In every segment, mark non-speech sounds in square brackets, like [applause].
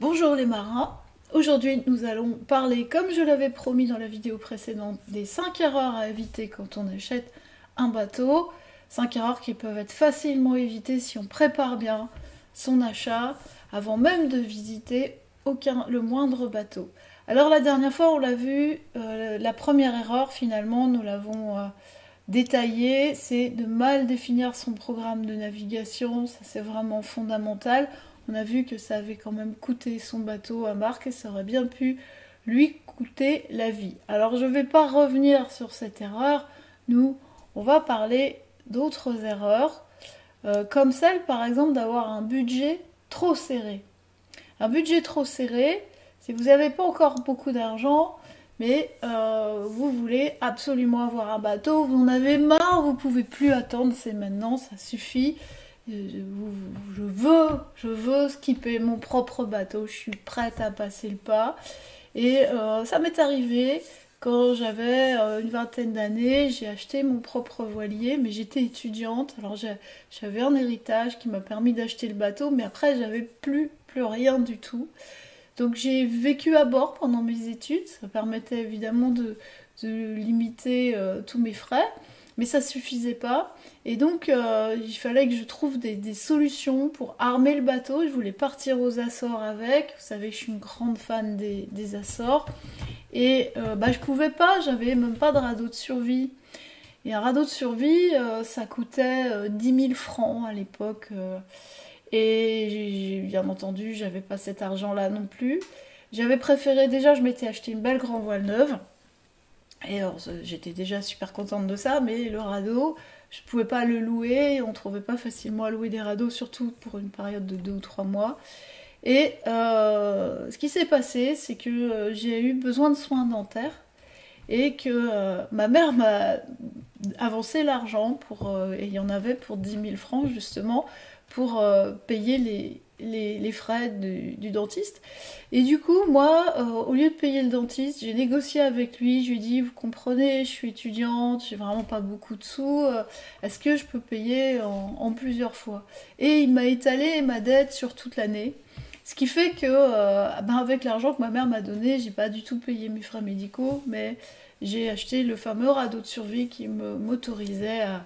Bonjour les marins, aujourd'hui nous allons parler, comme je l'avais promis dans la vidéo précédente, des 5 erreurs à éviter quand on achète un bateau. 5 erreurs qui peuvent être facilement évitées si on prépare bien son achat avant même de visiter aucun, le moindre bateau. Alors la dernière fois on l'a vu, euh, la première erreur finalement nous l'avons euh, détaillée, c'est de mal définir son programme de navigation, ça c'est vraiment fondamental on a vu que ça avait quand même coûté son bateau à Marc et ça aurait bien pu lui coûter la vie. Alors je ne vais pas revenir sur cette erreur, nous on va parler d'autres erreurs, euh, comme celle par exemple d'avoir un budget trop serré. Un budget trop serré, si vous n'avez pas encore beaucoup d'argent, mais euh, vous voulez absolument avoir un bateau, vous en avez marre, vous pouvez plus attendre, c'est maintenant, ça suffit je veux, je veux skipper mon propre bateau, je suis prête à passer le pas. Et euh, ça m'est arrivé quand j'avais euh, une vingtaine d'années, j'ai acheté mon propre voilier, mais j'étais étudiante, alors j'avais un héritage qui m'a permis d'acheter le bateau, mais après j'avais plus, plus rien du tout. Donc j'ai vécu à bord pendant mes études, ça permettait évidemment de, limiter euh, tous mes frais mais ça suffisait pas. Et donc, euh, il fallait que je trouve des, solutions pour armer le bateau. Je voulais partir aux Açores avec. Vous savez, je suis une grande fan des, Açores. Et euh, bah, je pouvais pas, j'avais même pas de radeau de survie. Et un radeau de survie, euh, ça coûtait 10 000 francs à l'époque. et bien entendu, j'avais pas cet argent-là non plus. J'avais préféré, déjà, je m'étais acheté une belle grand voile neuve. Et j'étais déjà super contente de ça, mais le radeau, je pouvais pas le louer, on trouvait pas facilement à louer des radeaux, surtout pour une période de deux ou trois mois. Et euh, ce qui s'est passé, c'est que euh, j'ai eu besoin de soins dentaires et que euh, ma mère m'a avancé l'argent et il y en avait pour 10 000 francs justement, pour payer les, les, frais du, dentiste. Et du coup, moi, euh, au lieu de payer le dentiste, j'ai négocié avec lui. Je lui ai dit, vous comprenez, je suis étudiante, j'ai vraiment pas beaucoup de sous. Euh, est-ce que je peux payer en, plusieurs fois? Et il m'a étalé ma dette sur toute l'année. Ce qui fait que, euh, ben avec l'argent que ma mère m'a donné, j'ai pas du tout payé mes frais médicaux, mais j'ai acheté le fameux radeau de survie qui m'autorisait à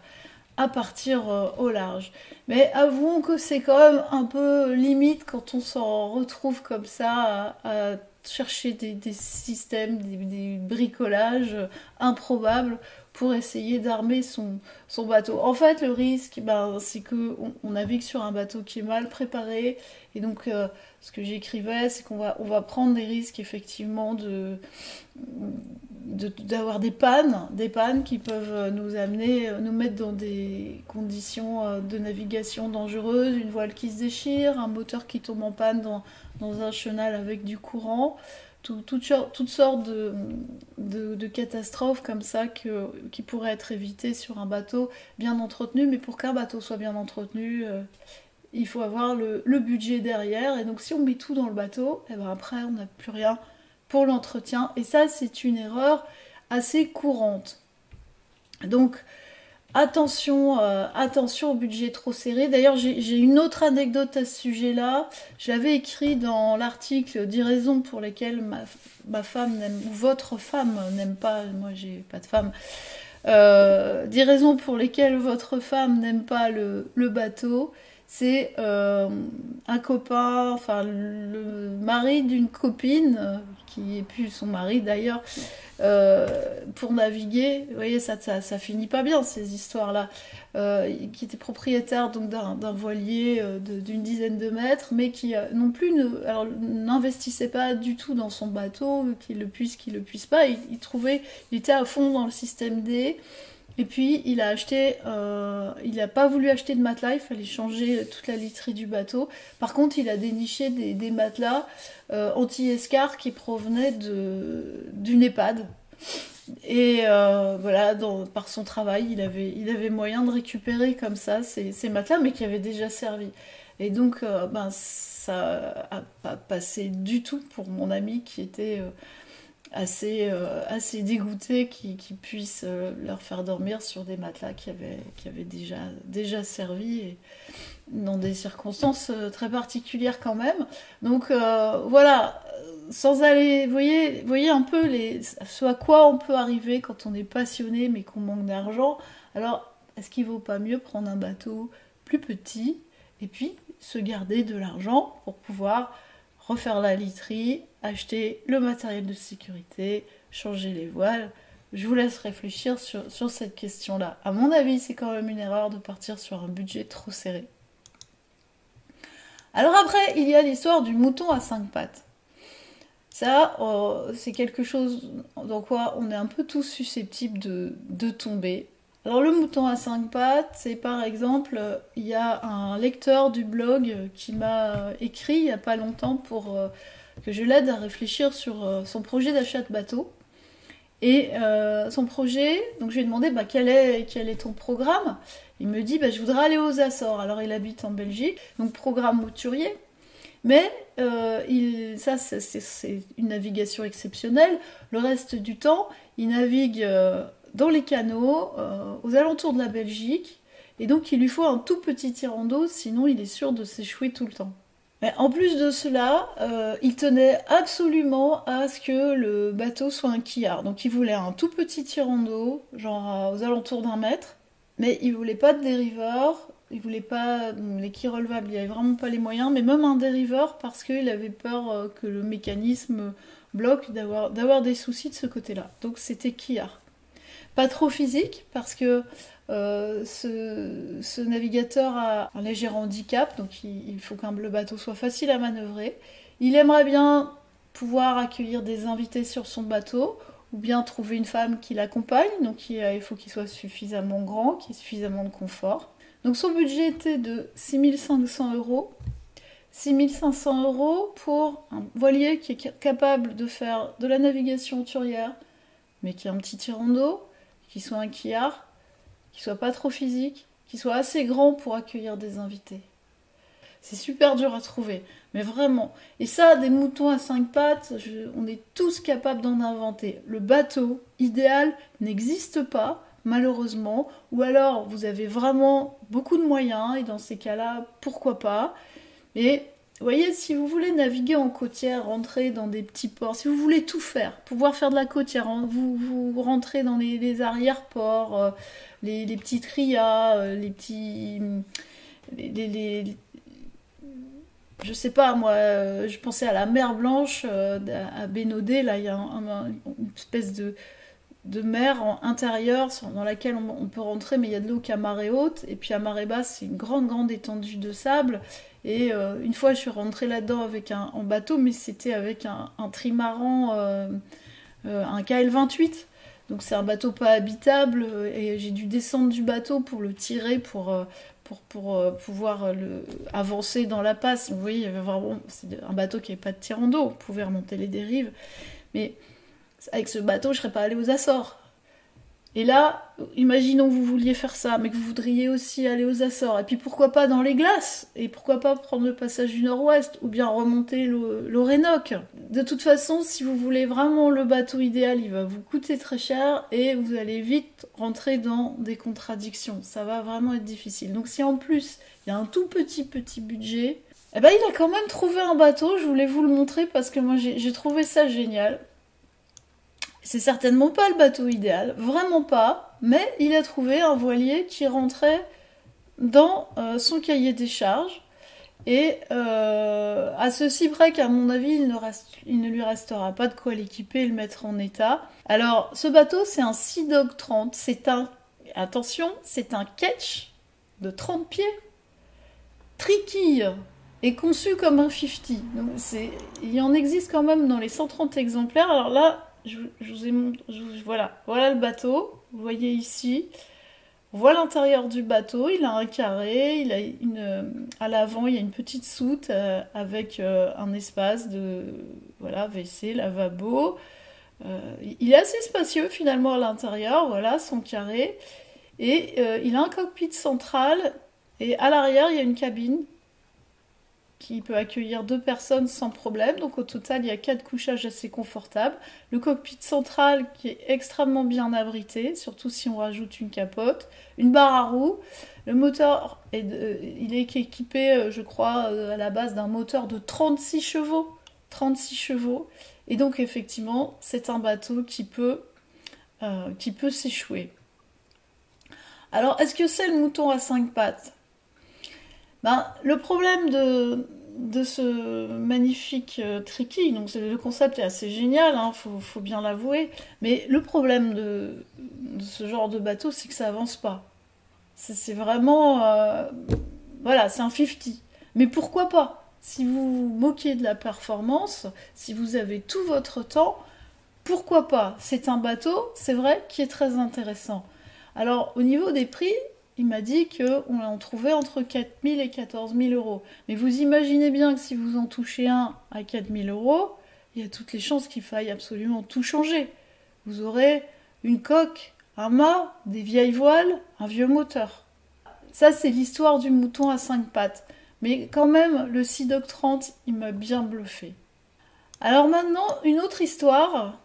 à partir euh, au large. Mais avouons que c'est quand même un peu limite quand on s'en retrouve comme ça à, chercher des, systèmes, des, bricolages improbables pour essayer d'armer son, bateau. En fait, le risque, ben, c'est que on, navigue sur un bateau qui est mal préparé. Et donc, euh, ce que j'écrivais, c'est qu'on va, prendre des risques effectivement de d'avoir des pannes, des pannes qui peuvent nous amener, nous mettre dans des conditions euh, de navigation dangereuses, une voile qui se déchire, un moteur qui tombe en panne dans un chenal avec du courant, toutes sortes de, de, catastrophes comme ça que, qui pourraient être évitées sur un bateau bien entretenu, mais pour qu'un bateau soit bien entretenu, euh, il faut avoir le, le, budget derrière, et donc si on met tout dans le bateau, et eh ben après on n'a plus rien pour l'entretien. Et ça, c'est une erreur assez courante. Donc, attention, euh, attention au budget trop serré. D'ailleurs, j'ai une autre anecdote à ce sujet-là. J'avais écrit dans l'article 10 raisons pour lesquelles ma, femme ou votre femme n'aime pas, moi j'ai pas de femme, euh, 10 raisons pour lesquelles votre femme n'aime pas le, bateau c'est euh, un copain, enfin le mari d'une copine, euh, qui est plus son mari d'ailleurs, euh, pour naviguer. Vous voyez, ça, ça, finit pas bien ces histoires-là. qui était propriétaire donc d'un voilier d'une dizaine de mètres, mais qui non plus n'investissait pas du tout dans son bateau, qu'il le puisse, qu'il le puisse pas. Il trouvait, il était à fond dans le système D. Et puis il a acheté, euh, il n'a pas voulu acheter de matelas, il fallait changer toute la literie du bateau. Par contre, il a déniché des, matelas euh, anti-escar qui provenaient d'une EHPAD. Et euh, voilà, par son travail, il avait, il avait moyen de récupérer comme ça ces, matelas, mais qui avaient déjà servi. Et donc, ben, ça a pas passé du tout pour mon ami qui était assez, assez dégoûtés qu'ils puissent leur faire dormir sur des matelas qui avaient, qui déjà, servi. Dans des circonstances très particulières quand même. Donc voilà, sans aller, vous voyez, voyez un peu les, ce à quoi on peut arriver quand on est passionné mais qu'on manque d'argent. Alors, est-ce qu'il vaut pas mieux prendre un bateau plus petit et puis se garder de l'argent pour pouvoir refaire la literie, acheter le matériel de sécurité, changer les voiles Je vous laisse réfléchir sur, cette question-là. À mon avis, c'est quand même une erreur de partir sur un budget trop serré. Alors après, il y a l'histoire du mouton à cinq pattes. Ça, euh, c'est quelque chose dans quoi on est un peu tous susceptibles de, tomber. Alors le mouton à cinq pattes, c'est par exemple, il y a un lecteur du blog qui m'a écrit il n'y a pas longtemps pour euh, que je l'aide à réfléchir sur euh, son projet d'achat de bateau. Et son projet, donc je lui ai demandé bah, quel, est, ton programme? Il me dit bah, je voudrais aller aux Açores. Alors il habite en Belgique, donc programme mouturier. Mais euh, il, ça, c'est une navigation exceptionnelle. Le reste du temps, il navigue euh, dans les canaux, euh, aux alentours de la Belgique. Et donc, il lui faut un tout petit tirant d'eau, sinon il est sûr de s'échouer tout le temps. Mais en plus de cela, il tenait absolument à ce que le bateau soit un quillard. Donc, il voulait un tout petit tirant d'eau, genre aux alentours d'un mètre. Mais il voulait pas de dériveur, il voulait pas les quilles relevables, il avait vraiment pas les moyens, mais même un dériveur parce qu'il avait peur euh, que le mécanisme bloque d'avoir des soucis de ce côté-là. Donc c'était Kiar. Pas trop physique parce que euh, ce, navigateur a un léger handicap, donc il, faut qu'un bleu bateau soit facile à manœuvrer. Il aimerait bien pouvoir accueillir des invités sur son bateau ou bien trouver une femme qui l'accompagne, donc il, il faut qu'il soit suffisamment grand, qu'il ait suffisamment de confort. Donc son budget était de 6500 euros. 6500 euros pour un voilier qui est capable de faire de la navigation tourière, mais qui a un petit tirant d'eau, qui soit un quillard, qui soit pas trop physique, qui soit assez grand pour accueillir des invités. C'est super dur à trouver, mais vraiment. Et ça, des moutons à cinq pattes, on est tous capables d'en inventer. Le bateau idéal n'existe pas, malheureusement, ou alors vous avez vraiment beaucoup de moyens, et dans ces cas-là, pourquoi pas. Mais vous voyez, si vous voulez naviguer en côtière, rentrer dans des petits ports, si vous voulez tout faire, pouvoir faire de la côtière, vous, vous rentrez dans les, arrière-ports, euh, les, petites rias, euh, les petits... Les, je sais pas, moi, euh, je pensais à la mer Blanche, à Bénodet, là, il y a une espèce de, mer intérieure dans laquelle on, peut rentrer, mais il y a de l'eau qu'à marée haute. Et puis à marée basse, c'est une grande, grande étendue de sable. Et euh, une fois, je suis rentrée là-dedans avec un en bateau, mais c'était avec un, trimaran, euh, euh, un KL28. Donc c'est un bateau pas habitable et j'ai dû descendre du bateau pour le tirer pour, pouvoir avancer dans la passe. Vous voyez, c'est un bateau qui n'avait pas de tirant d'eau, on pouvait remonter les dérives. Mais avec ce bateau, je serais pas allée aux Açores. Et là, imaginons que vous vouliez faire ça, mais que vous voudriez aussi aller aux Açores. Et puis pourquoi pas dans les glaces Et pourquoi pas prendre le passage du Nord-Ouest Ou bien remonter l'Orénoque De toute façon, si vous voulez vraiment le bateau idéal, il va vous coûter très cher et vous allez vite rentrer dans des contradictions. Ça va vraiment être difficile. Donc si en plus, il y a un tout petit petit budget, eh ben il a quand même trouvé un bateau. Je voulais vous le montrer parce que moi j'ai trouvé ça génial. C'est certainement pas le bateau idéal, vraiment pas, mais il a trouvé un voilier qui rentrait dans euh, son cahier des charges. Et euh, à ceci près qu'à mon avis, il ne, lui restera pas de quoi l'équiper et le mettre en état. Alors, ce bateau, c'est un Sea Dog 30. C'est un, attention, c'est un ketch de 30 pieds. Triquille est conçu comme un 50. Donc, il en existe quand même dans les 130 exemplaires. Alors là, je, vous ai voilà, le bateau, vous voyez ici. On voit l'intérieur du bateau, il a un carré, il a une, à l'avant il y a une petite soute euh, avec euh, un espace de voilà WC, lavabo. Euh, il est assez spacieux finalement à l'intérieur, voilà son carré. Et il a un cockpit central et à l'arrière il y a une cabine qui peut accueillir deux personnes sans problème. Donc au total, il y a quatre couchages assez confortables. Le cockpit central qui est extrêmement bien abrité, surtout si on rajoute une capote. Une barre à roues. Le moteur, est il est équipé, euh, je crois, euh, à la base d'un moteur de 36 chevaux. 36 chevaux. Et donc effectivement, c'est un bateau qui peut, euh, qui peut s'échouer. Alors, est-ce que c'est le mouton à cinq pattes? Ben, Le problème de, ce magnifique euh, tricky, donc le concept est assez génial, il hein, faut, bien l'avouer, mais le problème de, ce genre de bateau, c'est que ça avance pas. C'est vraiment... Euh, voilà, c'est un 50. Mais pourquoi pas? Si vous vous moquez de la performance, si vous avez tout votre temps, pourquoi pas? C'est un bateau, c'est vrai, qui est très intéressant. Alors, au niveau des prix, il m'a dit qu'on en trouvait entre 4 000 et 14 000 euros. Mais vous imaginez bien que si vous en touchez un à 4 000 euros, il y a toutes les chances qu'il faille absolument tout changer. Vous aurez une coque, un mât, des vieilles voiles, un vieux moteur. Ça, c'est l'histoire du mouton à 5 pattes. Mais quand même, le Sidoc 30, il m'a bien bluffé. Alors maintenant, une autre histoire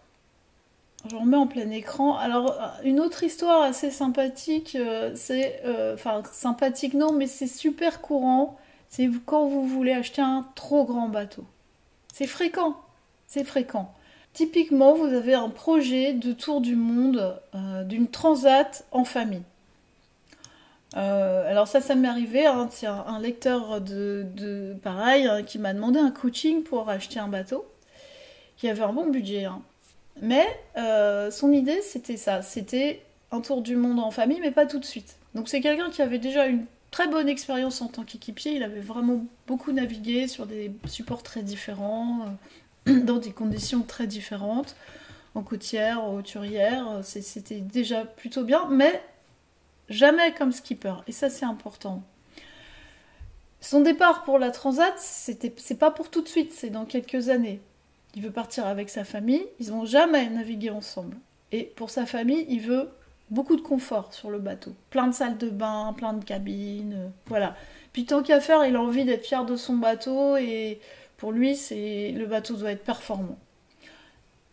je remets en plein écran. Alors, une autre histoire assez sympathique, euh, c'est. Euh, enfin, sympathique non, mais c'est super courant. C'est quand vous voulez acheter un trop grand bateau. C'est fréquent. C'est fréquent. Typiquement, vous avez un projet de tour du monde euh, d'une transat en famille. alors ça, ça m'est arrivé. Hein, c'est un, lecteur de, pareil hein, qui m'a demandé un coaching pour acheter un bateau, qui avait un bon budget. Hein. Mais euh, son idée, c'était ça. C'était un tour du monde en famille, mais pas tout de suite. Donc c'est quelqu'un qui avait déjà une très bonne expérience en tant qu'équipier. Il avait vraiment beaucoup navigué sur des supports très différents, euh, [clears throat] dans des conditions très différentes, en côtière, en hauturière. C'était déjà plutôt bien, mais jamais comme skipper. Et ça, c'est important. Son départ pour la Transat, c'est pas pour tout de suite, c'est dans quelques années. Il veut partir avec sa famille. Ils n'ont jamais navigué ensemble. Et pour sa famille, il veut beaucoup de confort sur le bateau. Plein de salles de bain, plein de cabines, euh, voilà. Puis tant qu'à faire, il a envie d'être fier de son bateau et pour lui, c'est le bateau doit être performant.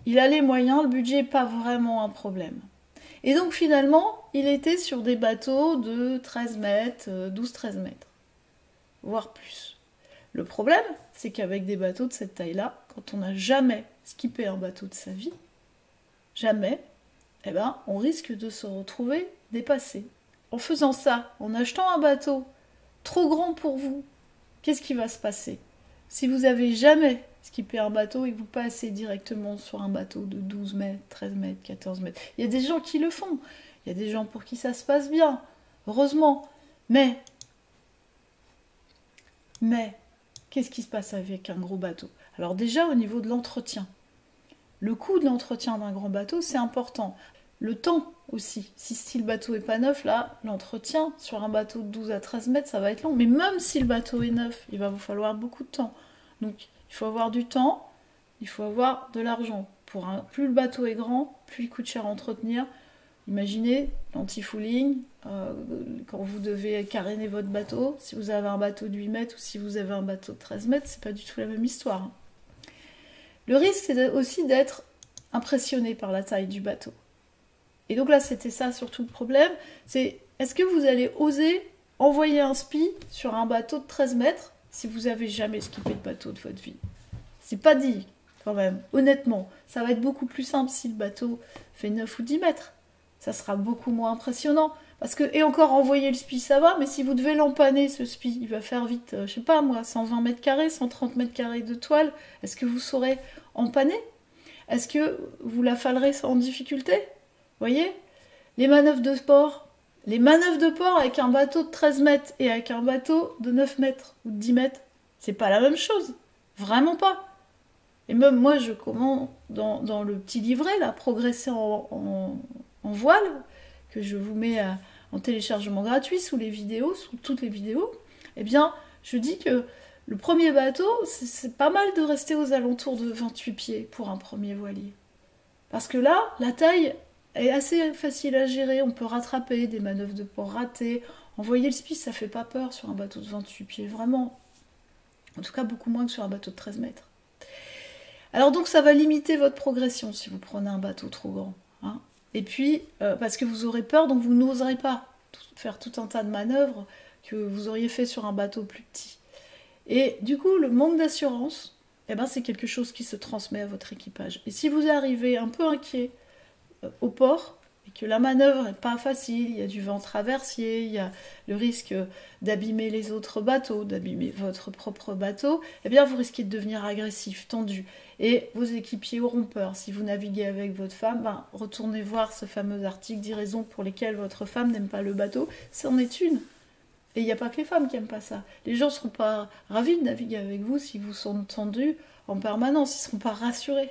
Il a les moyens, le budget n'est pas vraiment un problème. Et donc finalement, il était sur des bateaux de 13 mètres, 12-13 euh, mètres, voire plus. Le problème, c'est qu'avec des bateaux de cette taille-là, quand on n'a jamais skippé un bateau de sa vie, jamais, eh ben, on risque de se retrouver dépassé. En faisant ça, en achetant un bateau trop grand pour vous, qu'est-ce qui va se passer? Si vous avez jamais skippé un bateau et que vous passez directement sur un bateau de 12 mètres, 13 mètres, 14 mètres, il y a des gens qui le font. Il y a des gens pour qui ça se passe bien, heureusement. Mais, mais, Qu'est-ce qui se passe avec un gros bateau? Alors déjà au niveau de l'entretien. Le coût de l'entretien d'un grand bateau, c'est important. Le temps aussi. Si, le bateau est pas neuf, là, l'entretien sur un bateau de 12 à 13 mètres, ça va être long. Mais même si le bateau est neuf, il va vous falloir beaucoup de temps. Donc il faut avoir du temps, il faut avoir de l'argent. Plus le bateau est grand, plus il coûte cher à entretenir, Imaginez l'anti-fouling, euh, quand vous devez caréner votre bateau, si vous avez un bateau de 8 mètres ou si vous avez un bateau de 13 mètres, c'est pas du tout la même histoire. Le risque, c'est aussi d'être impressionné par la taille du bateau. Et donc là, c'était ça surtout le problème, c'est est-ce que vous allez oser envoyer un spi sur un bateau de 13 mètres si vous avez jamais skippé de bateau de votre vie? C'est pas dit, quand même, honnêtement. Ça va être beaucoup plus simple si le bateau fait 9 ou 10 mètres ça sera beaucoup moins impressionnant. Parce que, et encore envoyer le spi, ça va, mais si vous devez l'empanner, ce spi, il va faire vite, euh, je sais pas moi, 120 mètres carrés, 130 mètres carrés de toile. Est-ce que vous saurez empanner? Est-ce que vous la fallerez sans difficulté? Voyez? Les manœuvres de sport. Les manœuvres de port avec un bateau de 13 mètres et avec un bateau de 9 mètres ou de 10 mètres, c'est pas la même chose. Vraiment pas. Et même moi, je commence dans, le petit livret, là, progresser en en voile, que je vous mets euh, en téléchargement gratuit sous les vidéos, sous toutes les vidéos, eh bien, je dis que le premier bateau, c'est pas mal de rester aux alentours de 28 pieds pour un premier voilier. Parce que là, la taille est assez facile à gérer, on peut rattraper des manœuvres de port ratées. Envoyer le spice, ça fait pas peur sur un bateau de 28 pieds, vraiment. En tout cas, beaucoup moins que sur un bateau de 13 mètres. Alors donc ça va limiter votre progression si vous prenez un bateau trop grand. Et puis, euh, parce que vous aurez peur, donc vous n'oserez pas faire tout un tas de manœuvres que vous auriez fait sur un bateau plus petit. Et du coup, le manque d'assurance, eh ben, c'est quelque chose qui se transmet à votre équipage. Et si vous arrivez un peu inquiet euh, au port, et que la manœuvre n'est pas facile, il y a du vent traversier, il y a le risque d'abîmer les autres bateaux, d'abîmer votre propre bateau, eh bien vous risquez de devenir agressif, tendu. Et vos équipiers auront peur. Si vous naviguez avec votre femme, ben, retournez voir ce fameux article 10 raisons pour lesquelles votre femme n'aime pas le bateau. C'en est une. Et il n'y a pas que les femmes qui n'aiment pas ça. Les gens ne seront pas ravis de naviguer avec vous si vous sont tendus en permanence. Ils ne seront pas rassurés.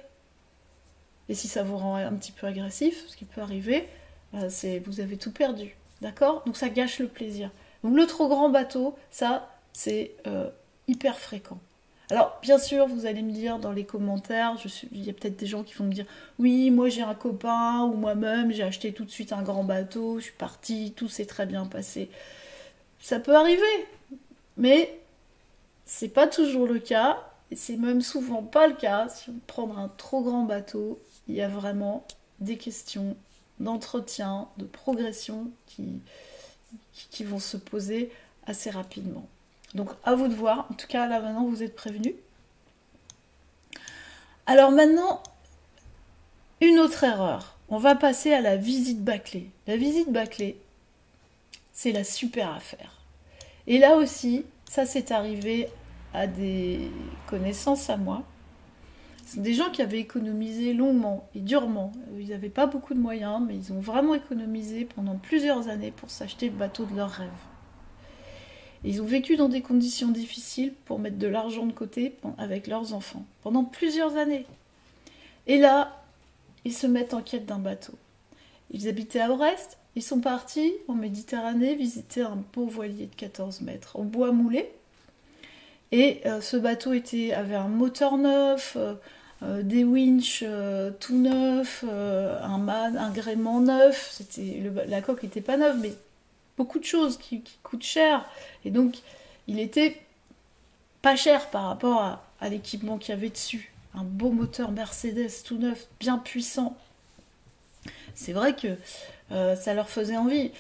Et si ça vous rend un petit peu agressif, ce qui peut arriver, euh, c'est vous avez tout perdu. D'accord? Donc ça gâche le plaisir. Donc le trop grand bateau, ça, c'est euh, hyper fréquent. Alors, bien sûr, vous allez me dire dans les commentaires, il y a peut-être des gens qui vont me dire Oui, moi j'ai un copain, ou moi-même j'ai acheté tout de suite un grand bateau, je suis partie, tout s'est très bien passé. Ça peut arriver, mais c'est pas toujours le cas, et c'est même souvent pas le cas. Si vous prenez un trop grand bateau, il y a vraiment des questions d'entretien, de progression qui, vont se poser assez rapidement. Donc à vous de voir. En tout cas, là maintenant, vous êtes prévenus. Alors maintenant, une autre erreur. On va passer à la visite bâclée. La visite bâclée, c'est la super affaire. Et là aussi, ça s'est arrivé à des connaissances à moi. Ce sont des gens qui avaient économisé longuement et durement. Ils n'avaient pas beaucoup de moyens, mais ils ont vraiment économisé pendant plusieurs années pour s'acheter le bateau de leurs rêves. Ils ont vécu dans des conditions difficiles pour mettre de l'argent de côté avec leurs enfants pendant plusieurs années. Et là, ils se mettent en quête d'un bateau. Ils habitaient à Brest, ils sont partis en Méditerranée visiter un beau voilier de 14 mètres en bois moulé. Et euh, ce bateau avait un moteur neuf, euh, euh, des winches tout neufs, un, gréement neuf. La coque n'était pas neuve, mais beaucoup de choses qui, coûtent cher. Et donc, il était pas cher par rapport à, l'équipement qu'il y avait dessus. Un beau moteur Mercedes tout neuf, bien puissant. C'est vrai que ça leur faisait envie.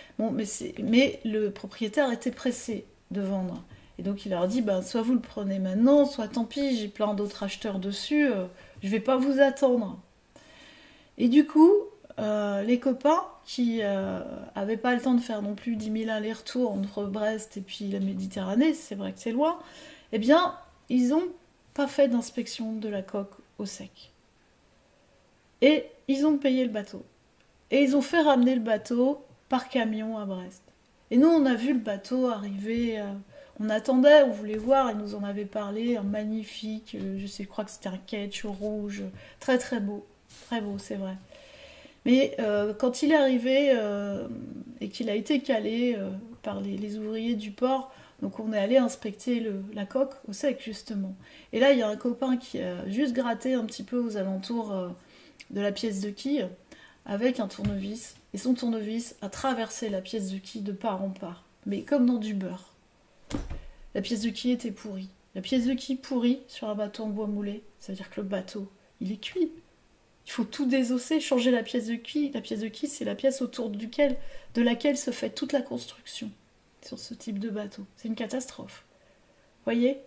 Mais le propriétaire était pressé de vendre. Et donc il leur dit, ben, soit vous le prenez maintenant, soit tant pis, j'ai plein d'autres acheteurs dessus, euh, je vais pas vous attendre. Et du coup, euh, les copains qui n'avaient euh, pas le temps de faire non plus 10 000 allers-retours entre Brest et puis la Méditerranée, c'est vrai que c'est loin, eh bien, ils n'ont pas fait d'inspection de la coque au sec. Et ils ont payé le bateau. Et ils ont fait ramener le bateau par camion à Brest. Et nous, on a vu le bateau arriver. Euh, on attendait, on voulait voir, ils nous en avaient parlé, un magnifique, je sais, je crois que c'était un ketch rouge, très très beau, très beau, c'est vrai. Mais euh, quand il est arrivé euh, et qu'il a été calé euh, par les, ouvriers du port, donc on est allé inspecter la coque au sec justement. Et là, il y a un copain qui a juste gratté un petit peu aux alentours de la pièce de quille avec un tournevis. Et son tournevis a traversé la pièce de quille de part en part, mais comme dans du beurre. La pièce de quille était pourrie. La pièce de quille pourrie sur un bateau en bois moulé, ça veut dire que le bateau, il est cuit. Il faut tout désosser, changer la pièce de quille. La pièce de quille, c'est la pièce autour duquel, de laquelle se fait toute la construction sur ce type de bateau. C'est une catastrophe. Voyez?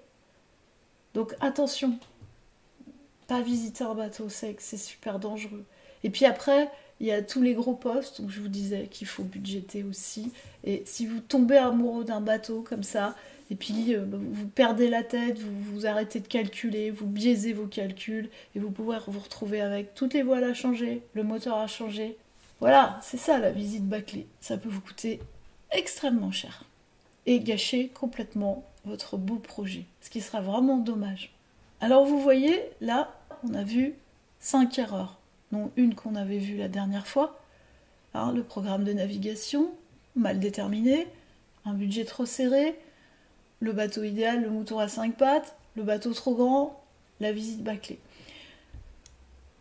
Donc attention, pas visiter un bateau sec, c'est super dangereux. Et puis après, il y a tous les gros postes, donc je vous disais qu'il faut budgéter aussi. Et si vous tombez amoureux d'un bateau comme ça, et puis euh, bah, vous perdez la tête, vous, vous arrêtez de calculer, vous biaisez vos calculs et vous pouvez vous retrouver avec toutes les voiles à changer, le moteur à changer. Voilà, c'est ça la visite bâclée. Ça peut vous coûter extrêmement cher et gâcher complètement votre beau projet, ce qui sera vraiment dommage. Alors vous voyez, là, on a vu 5 erreurs, dont une qu'on avait vue la dernière fois. Hein, le programme de navigation, mal déterminé, un budget trop serré, le bateau idéal, le mouton à cinq pattes, le bateau trop grand, la visite bâclée.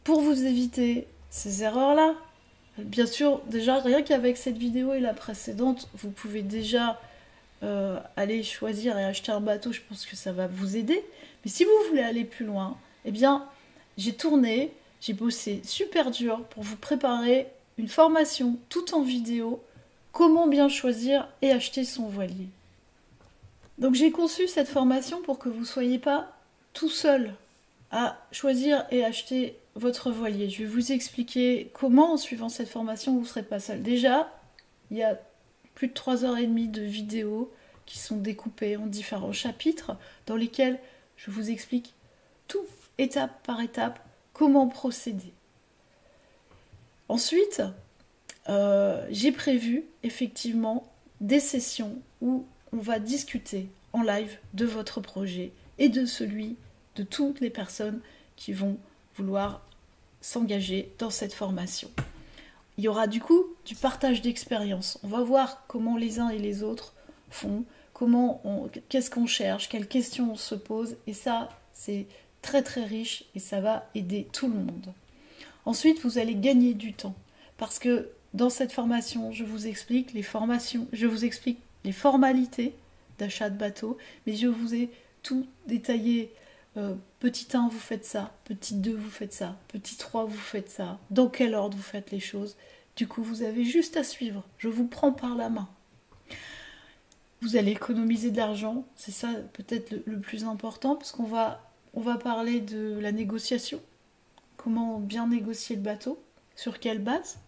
Pour vous éviter ces erreurs-là, bien sûr, déjà rien qu'avec cette vidéo et la précédente, vous pouvez déjà euh, aller choisir et acheter un bateau, je pense que ça va vous aider. Mais si vous voulez aller plus loin, eh bien, j'ai tourné, j'ai bossé super dur pour vous préparer une formation tout en vidéo, comment bien choisir et acheter son voilier. Donc j'ai conçu cette formation pour que vous ne soyez pas tout seul à choisir et acheter votre voilier. Je vais vous expliquer comment, en suivant cette formation, vous ne serez pas seul. Déjà, il y a plus de 3 heures et demie de vidéos qui sont découpées en différents chapitres dans lesquels je vous explique tout, étape par étape, comment procéder. Ensuite, euh, j'ai prévu effectivement des sessions où on va discuter en live de votre projet et de celui de toutes les personnes qui vont vouloir s'engager dans cette formation. Il y aura du coup du partage d'expérience. On va voir comment les uns et les autres font, comment qu'est-ce qu'on cherche, quelles questions on se pose, et ça, c'est très très riche et ça va aider tout le monde. Ensuite, vous allez gagner du temps parce que dans cette formation, je vous explique les formations, je vous explique les formalités d'achat de bateau, mais je vous ai tout détaillé. Euh, petit 1, vous faites ça, petit 2, vous faites ça, petit 3, vous faites ça, dans quel ordre vous faites les choses. Du coup, vous avez juste à suivre. Je vous prends par la main. Vous allez économiser de l'argent, c'est ça peut-être le, plus important, parce qu'on va, on va parler de la négociation, comment bien négocier le bateau, sur quelle base.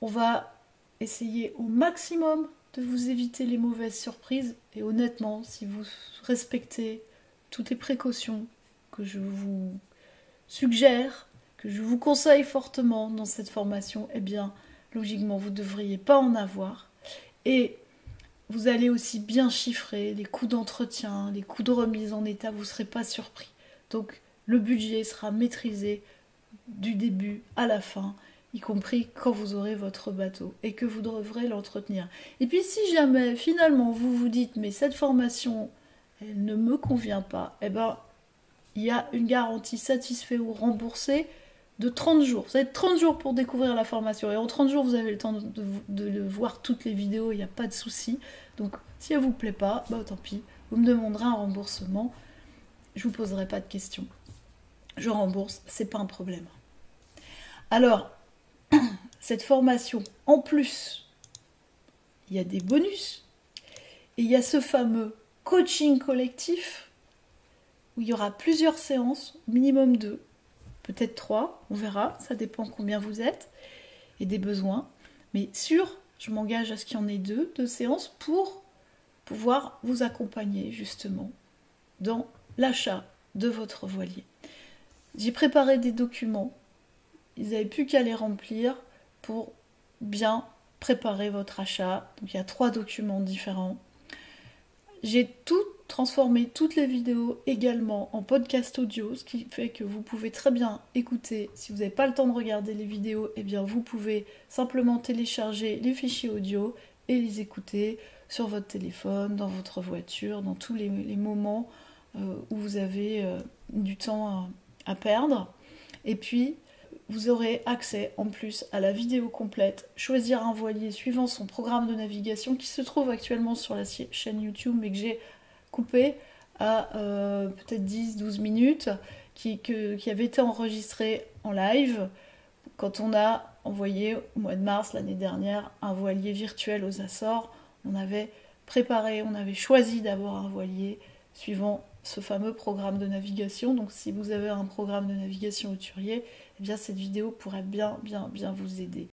On va essayer au maximum de vous éviter les mauvaises surprises. Et honnêtement, si vous respectez toutes les précautions que je vous suggère, que je vous conseille fortement dans cette formation, eh bien, logiquement, vous ne devriez pas en avoir. Et vous allez aussi bien chiffrer les coûts d'entretien, les coûts de remise en état, vous ne serez pas surpris. Donc, le budget sera maîtrisé du début à la fin y compris quand vous aurez votre bateau et que vous devrez l'entretenir. Et puis si jamais finalement vous vous dites mais cette formation elle ne me convient pas, eh ben il y a une garantie satisfait ou remboursée de 30 jours. Vous avez 30 jours pour découvrir la formation et en 30 jours vous avez le temps de, voir toutes les vidéos, il n'y a pas de souci. Donc si elle vous plaît pas, bah tant pis, vous me demanderez un remboursement. Je vous poserai pas de questions. Je rembourse, c'est pas un problème. Alors, [clears throat] cette formation, en plus, il y a des bonus. Et il y a ce fameux coaching collectif où il y aura plusieurs séances, minimum deux, peut-être trois, on verra, ça dépend combien vous êtes et des besoins. Mais sûr, je m'engage à ce qu'il y en ait deux, deux séances pour pouvoir vous accompagner justement dans l'achat de votre voilier. J'ai préparé des documents ils n'avaient plus qu'à les remplir pour bien préparer votre achat. Donc il y a trois documents différents. J'ai tout transformé, toutes les vidéos également en podcast audio, ce qui fait que vous pouvez très bien écouter. Si vous n'avez pas le temps de regarder les vidéos, eh bien vous pouvez simplement télécharger les fichiers audio et les écouter sur votre téléphone, dans votre voiture, dans tous les, moments euh, où vous avez euh, du temps à perdre. Et puis, vous aurez accès en plus à la vidéo complète, choisir un voilier suivant son programme de navigation qui se trouve actuellement sur la chaîne YouTube mais que j'ai coupé à euh, peut-être 10-12 minutes, qui, qui avait été enregistré en live quand on a envoyé au mois de mars l'année dernière un voilier virtuel aux Açores. On avait préparé, on avait choisi d'abord un voilier suivant ce fameux programme de navigation. Donc si vous avez un programme de navigation auturier, eh bien cette vidéo pourrait bien bien bien vous aider.